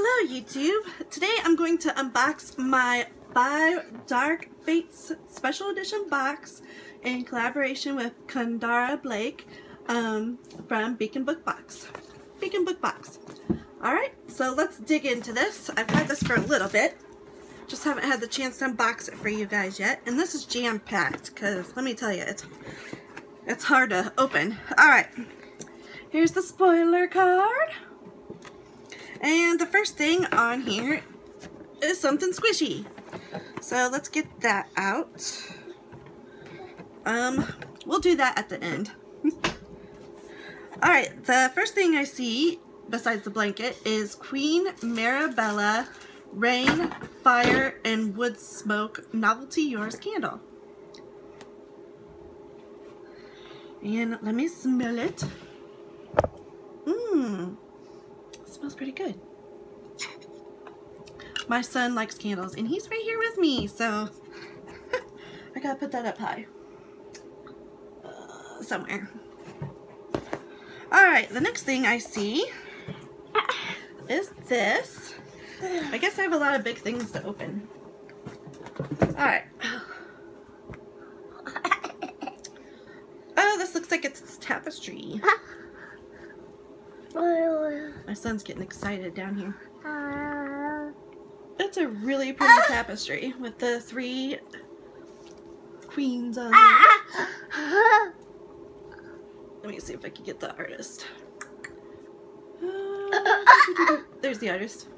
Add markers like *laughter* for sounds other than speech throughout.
Hello YouTube! Today I'm going to unbox my 5 Dark Fates Special Edition box in collaboration with Kendare Blake um, from Beacon Book Box. Beacon Book Box. Alright, so let's dig into this. I've had this for a little bit. Just haven't had the chance to unbox it for you guys yet. And this is jam-packed because let me tell you, it's, it's hard to open. Alright, here's the spoiler card. And the first thing on here is something squishy. So let's get that out. Um, we'll do that at the end. *laughs* Alright, the first thing I see, besides the blanket, is Queen Mirabella Rain, Fire, and Wood Smoke Novelly Yours Candle. And let me smell it. Smells pretty good. My son likes candles and he's right here with me, so *laughs* I gotta put that up high. Uh, somewhere. Alright, the next thing I see is this. I guess I have a lot of big things to open. Alright. Oh, this looks like it's tapestry. My son's getting excited down here. It's a really pretty tapestry with the three queens on it. Let me see if I can get the artist. Uh, there's the artist.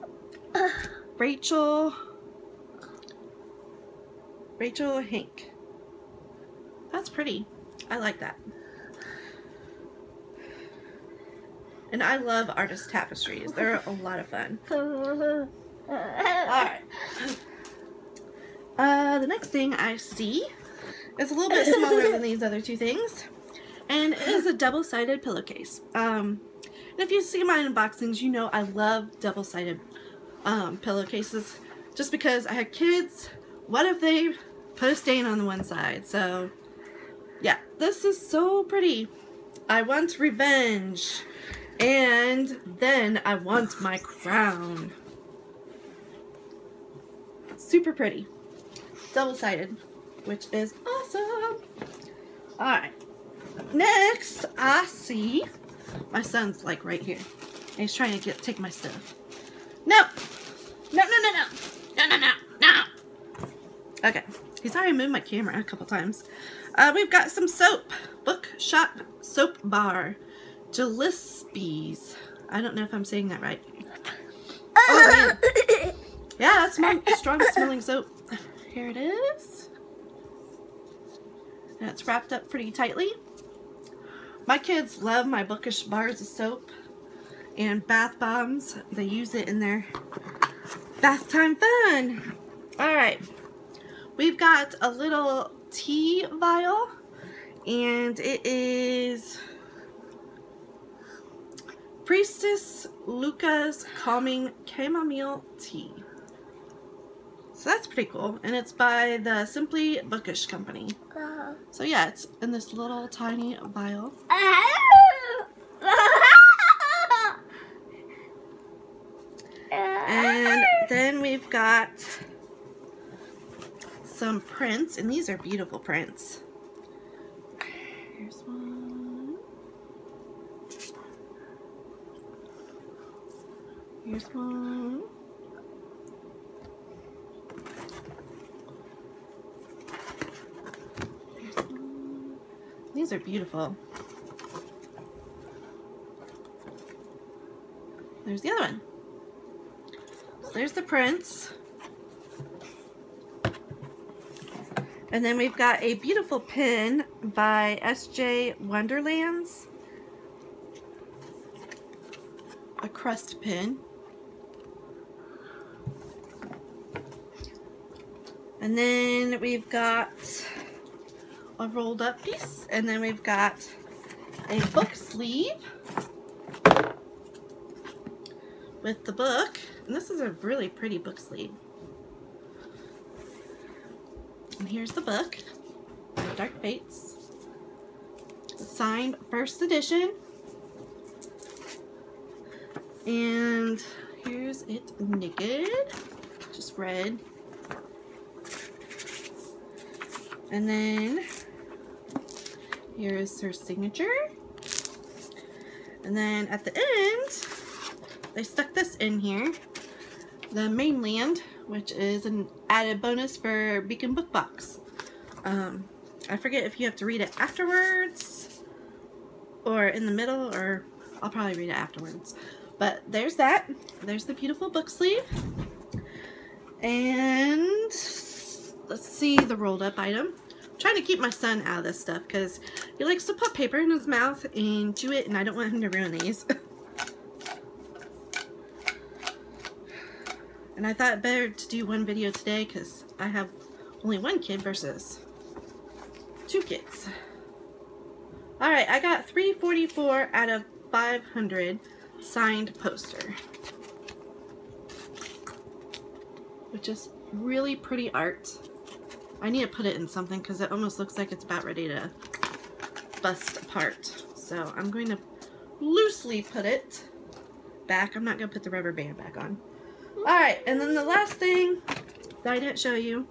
Rachel. Rachel Hank. That's pretty. I like that. And I love artist tapestries. They're a lot of fun. *laughs* Alright. Uh, the next thing I see is a little bit smaller than these other two things. And it is a double-sided pillowcase. Um, and if you see my unboxings, you know I love double-sided um, pillowcases. Just because I had kids, what if they put a stain on the one side? So, yeah, this is so pretty. I want revenge. And then I want my crown. Super pretty. Double-sided, which is awesome. Alright. Next, I see my son's like right here. He's trying to get take my stuff. No! No, no, no, no! No, no, no, no! Okay. He's already moved my camera a couple times. Uh, we've got some soap. Bookshop Soap Bar. Gillespie's. I don't know if I'm saying that right. Oh. oh yeah, that's my strongest smelling soap. Here it is. And it's wrapped up pretty tightly. My kids love my bookish bars of soap and bath bombs. They use it in their bath time fun. Alright. We've got a little tea vial and it is Priestess Luca's Calming Chamomile Tea. So that's pretty cool. And it's by the Simply Bookish Company. Uh-huh. So yeah, it's in this little tiny vial. and then we've got some prints. And these are beautiful prints. Here's one. Here's one. These are beautiful. There's the other one. There's the prints. And then we've got a beautiful pin by S.J. Wonderlands. A crust pin. And then we've got a rolled up piece. And then we've got a book sleeve with the book. And this is a really pretty book sleeve. And here's the book, Dark Fates. Signed first edition. And here's it naked, just red. And then here is her signature. And then at the end, they stuck this in here. The mainland, which is an added bonus for Beacon Book Box. Um, I forget if you have to read it afterwards or in the middle or I'll probably read it afterwards. But there's that. There's the beautiful book sleeve. And let's see the rolled up item. Trying to keep my son out of this stuff because he likes to put paper in his mouth and chew it and I don't want him to ruin these. *sighs* and I thought better to do one video today because I have only one kid versus two kids. Alright, I got 344 out of 500 signed poster. Which is really pretty art. I need to put it in something because it almost looks like it's about ready to bust apart. So I'm going to loosely put it back. I'm not going to put the rubber band back on. Alright, and then the last thing that I didn't show you,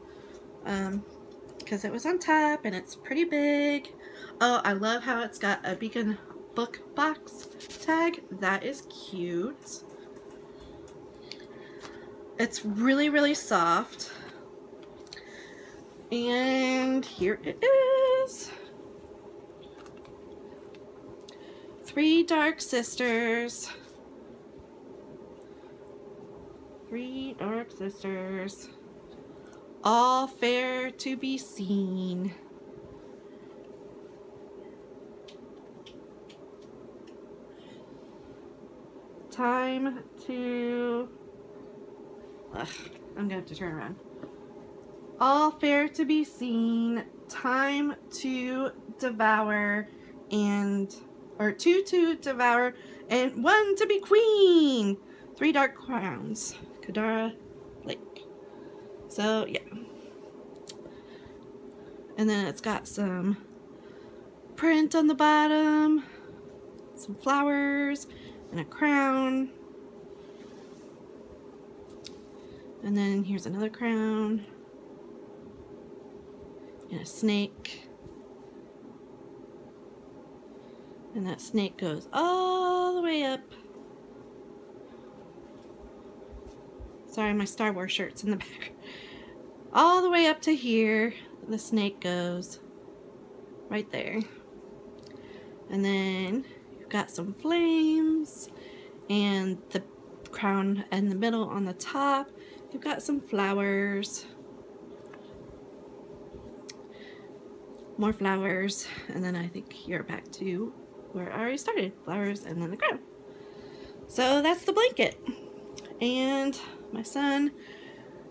um, because it was on top and it's pretty big. Oh, I love how it's got a Beacon book box tag. That is cute. It's really, really soft. And here it is. Three Dark Sisters. Three Dark Sisters. All fair to be seen. time to... Ugh, I'm gonna have to turn around. All fair to be seen. Time to devour and... Or two to devour and one to be queen. Three dark crowns. Kendare Blake. So, yeah. And then it's got some print on the bottom. Some flowers and a crown. And then here's another crown. And a snake. And that snake goes all the way up. Sorry, my Star Wars shirt's in the *laughs* back. All the way up to here, the snake goes right there. And then you've got some flames and the crown in the middle on the top. You've got some flowers. More flowers. And then I think you're back to where I already started. Flowers and then the crown. So that's the blanket. And my son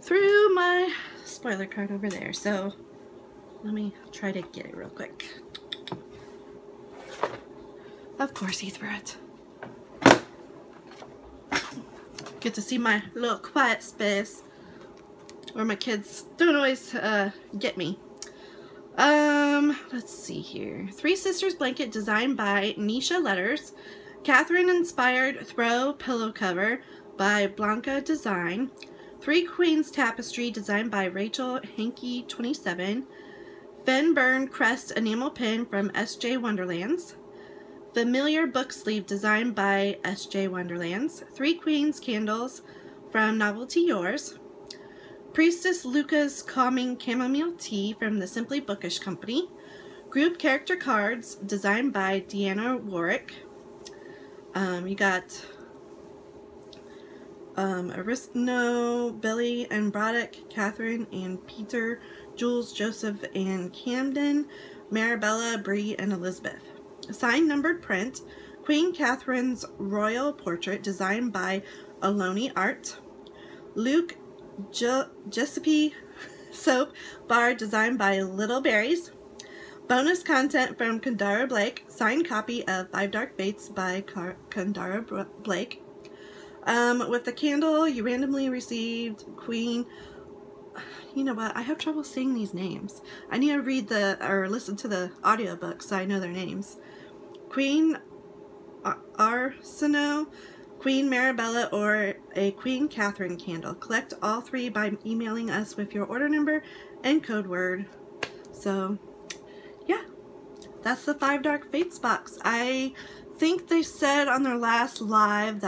threw my spoiler card over there. So let me try to get it real quick. Of course he threw it. Get to see my little quiet space where my kids don't always uh, get me. Um, let's see here. Three Sisters blanket designed by Nisha Letters. Katharine inspired throw pillow cover by Blanca Design. Three Queens tapestry designed by Rachel Hankey 27. Fennbirn crest enamel pin from SJ Wonderlands. Familiar book sleeve designed by S.J. Wonderlands. Three Queens candles from Novelly Yours. Priestess Luca's Calming Chamomile Tea from the Simply Bookish Company. Group character cards designed by Deanna Warwick. Um, you got um, Billy and Braddock, Katharine and Pietyr, Jules, Joseph and Camden, Mirabella, Bree, and Elizabeth. Signed numbered print, Queen Katharine's Royal Portrait designed by Aloni Art. Luke Giuseppe *laughs* Soap Bar designed by Little Berries. Bonus content from Kendare Blake. Signed copy of Five Dark Fates by Car Kendare Blake. Um, with the candle, you randomly received Queen. *sighs* You know what? I have trouble saying these names. I need to read the or listen to the audiobook so I know their names. Queen Arsino Queen Mirabella or a Queen Katharine candle. Collect all three by emailing us with your order number and code word. So, yeah, that's the Five Dark Fates box. I think they said on their last live that